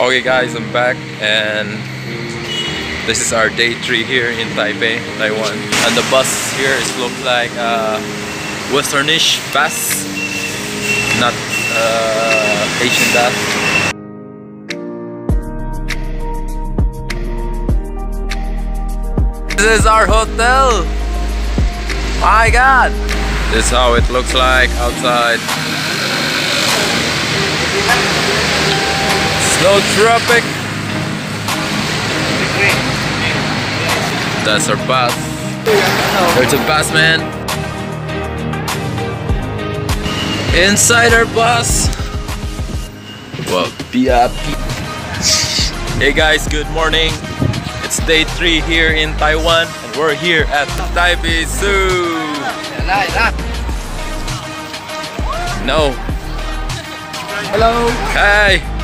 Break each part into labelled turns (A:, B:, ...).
A: Okay guys, I'm back and this is our day three here in Taipei, Taiwan. And the bus here is look like Westernish bus, not uh, Asian bus. This is our hotel. My God, this is how it looks like outside. Snow tropic. That's our bus. There's a bus, man. Inside our bus. Well, VIP. Hey guys, good morning. It's day three here in Taiwan, and we're here at Taipei Zoo. No.
B: Hello,
A: Hi.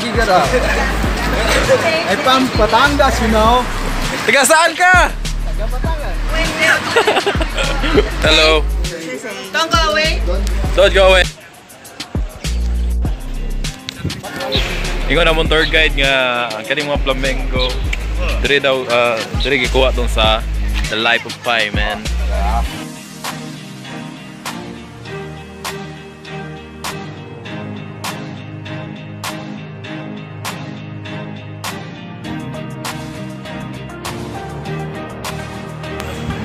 B: Gigara. I'm from Batangas, you know.
A: Taga saan ka? Hello.
C: Don't go away.
A: Don't go away. Ingon namon tour guide nga kaning mga flamenco dire daw uh, dire gikuha tong sa The Life of Pi man. Beer,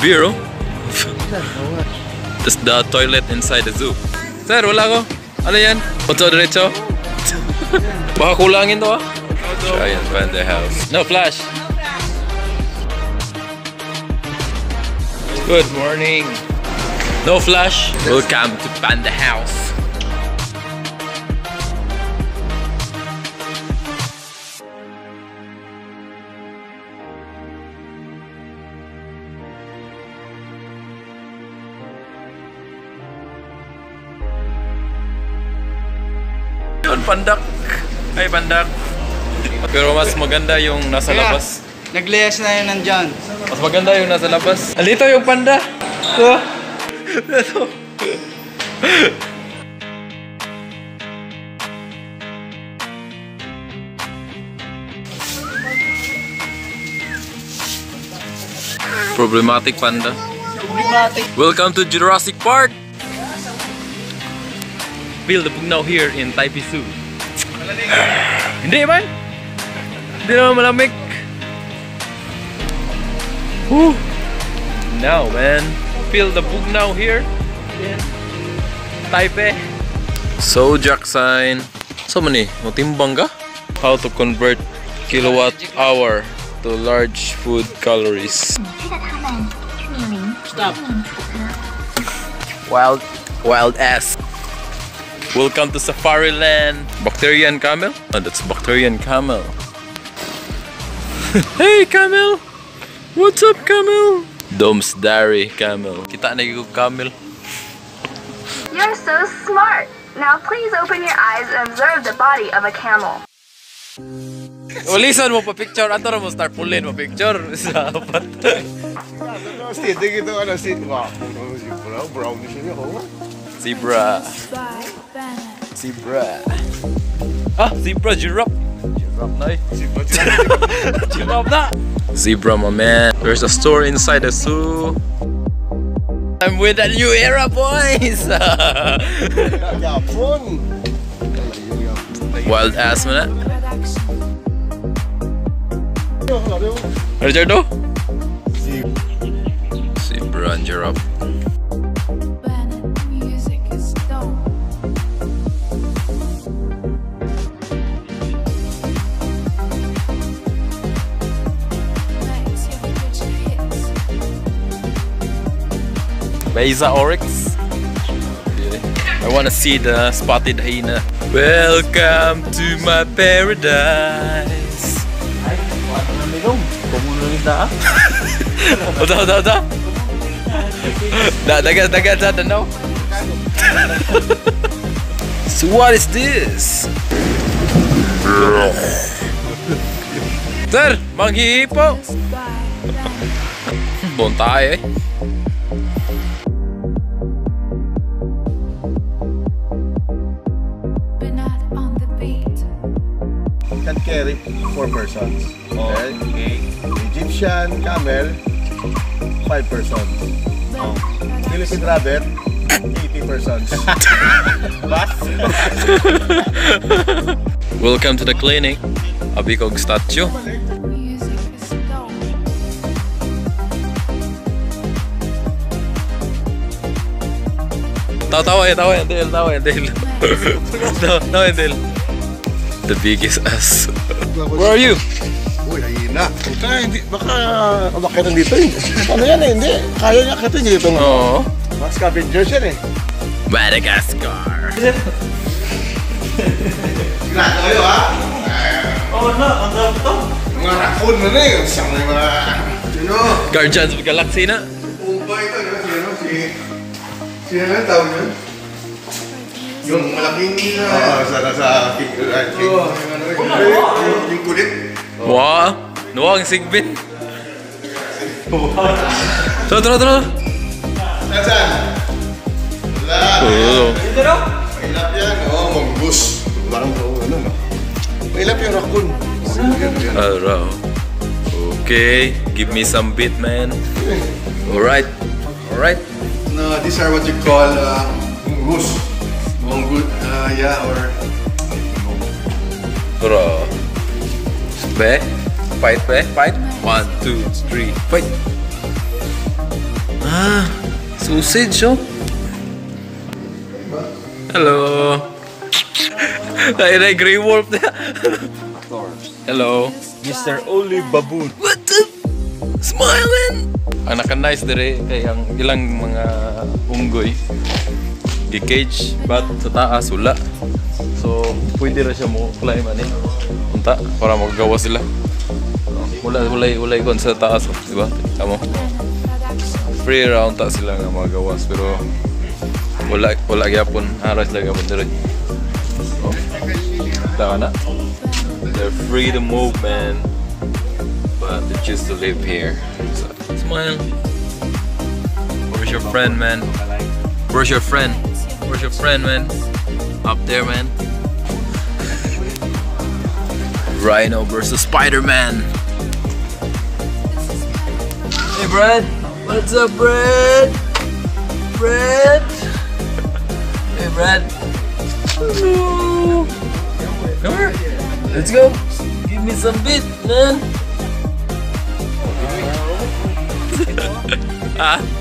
A: oh? This the toilet inside the zoo. Sir, wala ko. Ano yan? Otso diretso? Baka kulangin to ah. Try and find the house. No flash. Good morning. No flash. Welcome to Panda House. Pandak. Ay, pandak. Pero mas maganda yung nasa
B: Kaya,
A: labas.
B: Nag-layas na yun nandyan.
A: Mas maganda yung nasa labas. Alito yung panda. Ito. Ito. Problematic panda.
B: Problematic.
A: Welcome to Jurassic Park. Feel the bugnaw here in Taipei Zoo. Hindi man. Hindi naman malamig. Whew. Now, man. Feel the bugnaw here. Yeah. Taipei. So, Jack sign. So many. Mutimbang ka? How to convert kilowatt hour to large food calories.
B: Stop.
A: Wild, wild ass. Welcome to Safari Land. Bacterian camel? Oh, that's Bacterian camel. hey, camel! What's up, camel? Dromedary camel. Kita na yung camel.
D: You're so smart. Now please open your eyes and observe the body of a camel.
A: O, listen mo pa picture. Ato mo start pulin mo picture. Sa apat.
E: Siete gitu kan nasi wah brown brown di sini oh
A: Zebra. Zebra. Ah, zebra, giraffe. Giraffe na eh. Giraffe na. Zebra, my man. There's a store inside the zoo. I'm with a new era, boys. Wild ass man. Richardo? Zebra and giraffe. Beza Oryx. I want to see the spotted hyena. Welcome to my paradise. Udah, udah, udah. Da, dagat, dagat, da, no. So what is this? Sir, manghihipo. Bon tayo eh.
E: Carry four persons. Okay?
A: Okay.
E: Egyptian camel, five persons. Philippine rabbit, 80 persons.
A: Welcome to the clinic. Abikog statue. Tawa, tawa yan, tawa yan, Del, tawa yan, Del. tawa, tawa yan, Del. The biggest ass. Where are you?
E: Uy, hihina. Baka hindi, baka umakitan dito. Ano yan eh, hindi. Kaya niya akitin dito. No?
A: Oh.
E: Mga scavengers yan eh.
A: Madagascar.
E: Ginagawa kayo ha? Oo na, ang dami to. Mga raccoon na na eh. Siyang may mga... Sino?
A: Guardians of Galaxy na.
E: Umba ito, di ba? Sino? Si... Sino na tawag yun? Yung malaking na... Oo, sa nasa king uh, king. Oh, yung, yung kulit. Oh.
A: Wow! Nawa ang sigbin. Tro, tro,
E: tro! Nasaan? Wala.
A: Oo. Dito no?
E: Mahilap yan. Oo, oh, magbus. Wala kang tao. Ano no? Mahilap yung raccoon.
A: Araw. Okay, give me some bit, man. Alright. Alright.
E: No, these are what you call uh, goose. Mongoose, uh, yeah, or...
A: Bro. Be. Fight, be. Fight. One, two, three. Fight. Ah. Sausage, oh. Hello. Ay, ay, Grey Wolf na. Hello.
B: Mr. Only Baboon.
A: What the? Smiling! Ang naka-nice dire kay ang ilang mga unggoy. Gi-cage, but sa taas ah, wala. So, pwede ra siya mo climb ani. Unta para magagawa sila. Wala wala wala ikon sa taas, di ba? Tamo. Free round ta sila nga magawas pero wala wala gyapon aras lang gyapon dire. Oh. Tama na. They're free to move, man. But they choose to live here. So, smile. Where's your friend, man? Where's your friend? Where's your friend, man? Up there, man. Rhino versus Spider-Man. Hey, Brad. What's up, Brad? Brad. Hey, Brad. Hello. Come here. Let's go. Give me some beat, man. ah.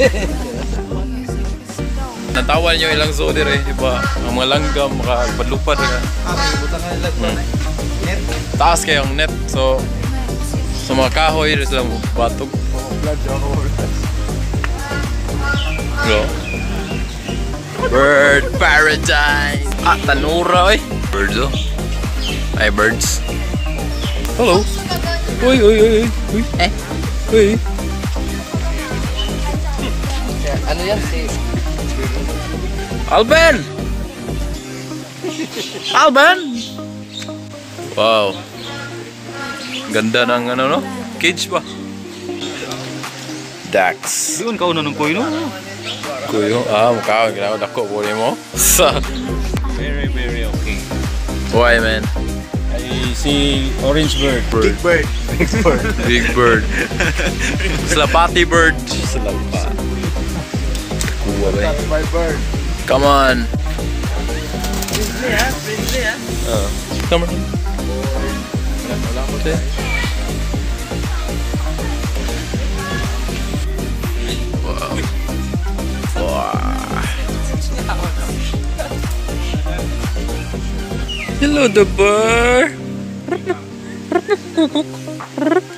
A: Natawan nyo ilang zoo dire, di ba? Ang mga langgam, makapadlupad ka. Hmm. Taas kayong net, so sa mga kahoy, rin sila batog. Bro. Bird paradise! Ah, tanura eh! Birds oh. Hi birds. Hello. Uy, uy, uy, uy. Uy. Eh? Uy.
C: Ano yan si...
A: Alban! Alban! Wow. Ganda ng ano no? Cage ba? Dax.
B: Yun, kauna ng koy, no?
A: Kuyo. Ah, mukha ginawa dako po mo. Sa.
B: Very, very okay.
A: Why man?
B: I see orange bird.
A: Bird.
E: Bird.
A: Big bird. Slapati bird. Slapa. Kuha?
E: That's my bird.
A: Come on.
C: Friendly ha? Friendly ha?
A: Uh, come on. Okay. Wow. Wow. Hello, the bear.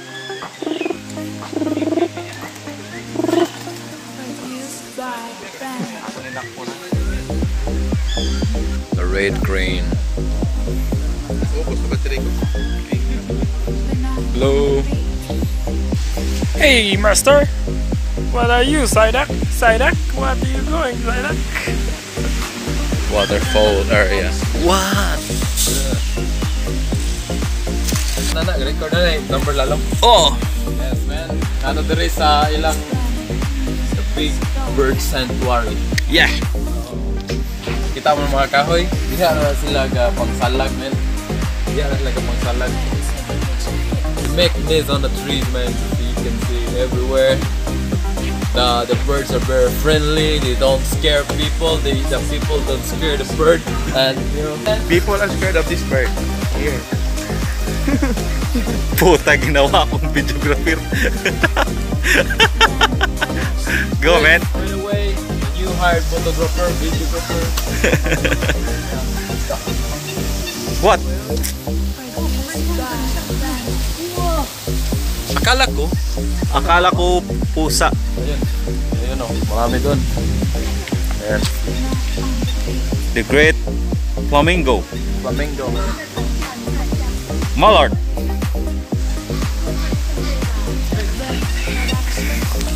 A: The red crane.
E: Ubus na battery ko.
A: Hello.
F: Hey, master. What are you, Psyduck? Psyduck? What are you going, Psyduck?
A: Waterfall uh, area. What? Nana, record na na number lalong.
F: Oh!
A: Yes, man. Ano diri sa ilang the big bird sanctuary.
F: Yeah!
A: Kita mo mga kahoy, diha na sila ga pangsalag, man. Diha na sila ga pangsalag. Make this on the trees, man. So you can see everywhere. The the birds are very friendly. They don't scare people. They the people don't scare the bird. And you know,
E: People are scared of this bird. Here.
B: Puta, ginawa akong videographer. Go, man.
A: By the way, hired photographer, videographer.
B: What? Akala ko, akala ko pusa.
A: Ayun. Ayun oh, marami doon. Ayan.
B: The Great Flamingo.
A: Flamingo.
B: Mallard.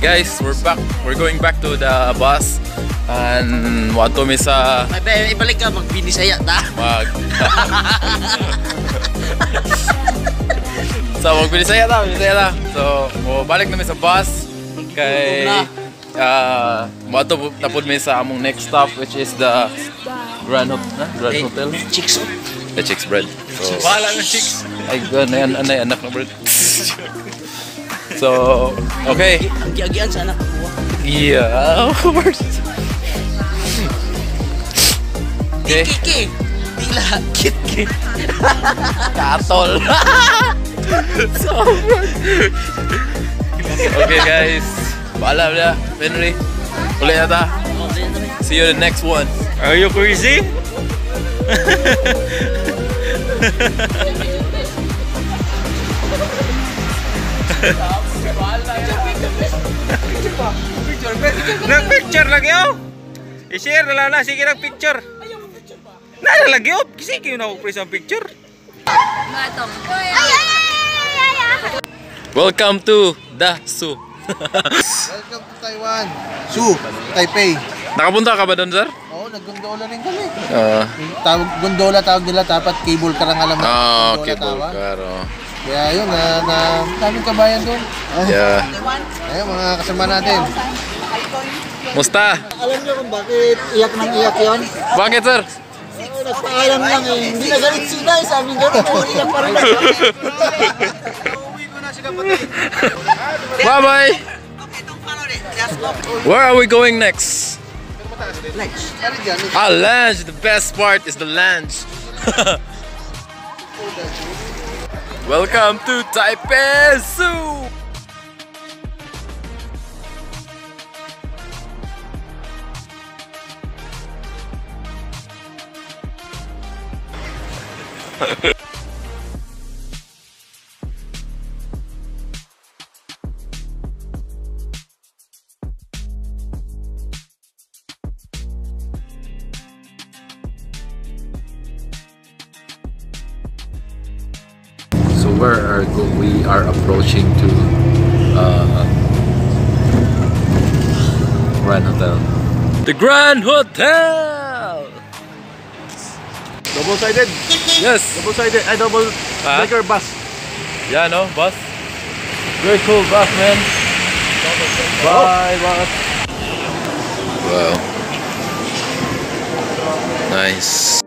A: Hey, guys, we're back. We're going back to the bus. And wato mi sa
C: Ay, be, ibalik ka. Magbinisaya ta.
A: mag So magbinisaya ta, magbinisaya ta. So, mo balik na sa bus kay uh, wato tapod mi sa among next stop which is the Grand Hotel, na? Grand Hotel.
C: Chicks. oh.
A: The Chicks Bread. So,
B: Bahala ng chicks.
A: ay, ano yan, ano yan, anak na bread. So, okay.
C: Ang giagian sana.
A: Yeah, of course. Okay.
C: Kiki. Tila. Kit, kit.
A: Katol. so, okay guys. Paalam na, Henry. Uli na ta. See you in the next one.
B: Are you crazy? Nag-picture lagi oh! I-share na lang na, sige nag-picture. Nara lagi oh! Sige na ako press ang picture.
A: Welcome to the zoo.
E: Welcome to Taiwan. Su, Taipei.
A: Nakapunta ka ba doon, sir?
E: Oo, naggondola rin kami.
A: Uh,
E: Tawag, gondola tawag nila, dapat cable car ang alam mo.
A: ah,
E: Gondola
A: okay,
E: tawag.
A: Bulgaro.
E: Kaya yun, na, na daming kabayan doon.
A: Yeah.
E: Ayun, mga kasama natin.
A: Musta?
G: Alam niyo kung bakit iyak ng iyak yon?
A: Bakit, sir?
G: Nagpaalam lang eh. Hindi nagalit sila eh. Sabi gano'n po, iyak pa rin.
A: Bye bye. Where are we going next? Ah, lunch. The best part is the lunch. Welcome to Taipei Zoo. So where are go we are approaching to uh, Grand Hotel. The Grand Hotel.
E: Double-sided.
A: Yes.
E: Double-sided. Ay, double
A: Ah.
E: decker bus.
A: Yeah, no, bus. Very cool bus, man. Bye, bus. Wow. Nice.